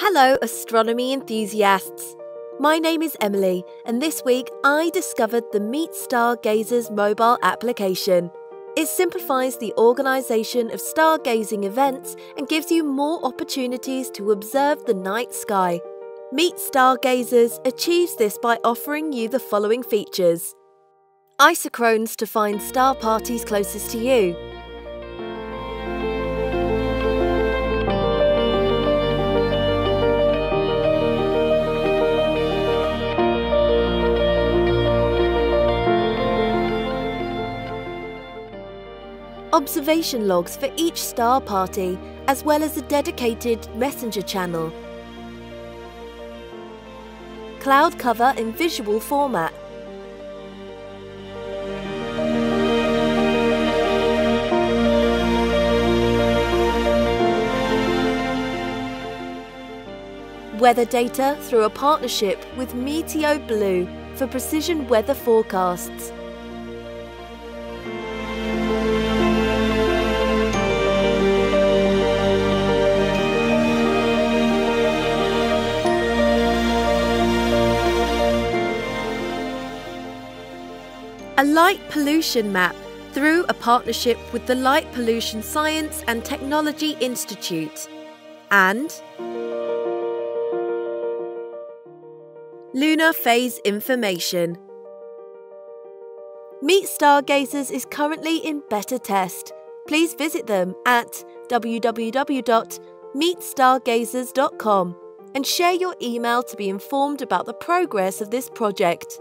Hello, astronomy enthusiasts! My name is Emily, and this week I discovered the Meet Stargazers mobile application. It simplifies the organisation of stargazing events and gives you more opportunities to observe the night sky. Meet Stargazers achieves this by offering you the following features isochrones to find star parties closest to you observation logs for each star party, as well as a dedicated messenger channel. Cloud cover in visual format. Weather data through a partnership with Meteoblue for precision weather forecasts. A light pollution map through a partnership with the Light Pollution Science and Technology Institute and Lunar Phase Information. Meet Stargazers is currently in beta test. Please visit them at www.meetstargazers.com and share your email to be informed about the progress of this project.